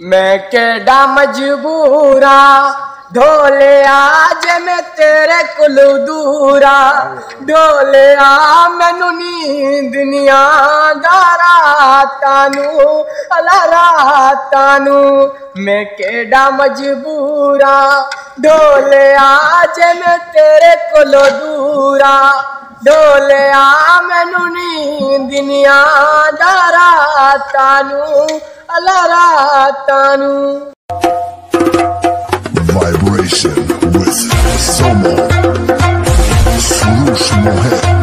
मैं केडा मजबूरा ढोले आज मैं तेरे कुल दूरा। ढोले आ मैनू नींद निया गारा तानू अलारा तानू मैं केडा मजबूरा ढोले आज मैं तेरे कुल दूरा। ढोले आ मैनू नींद निया गारा तानू Alara Vibration with Somo. Solution Head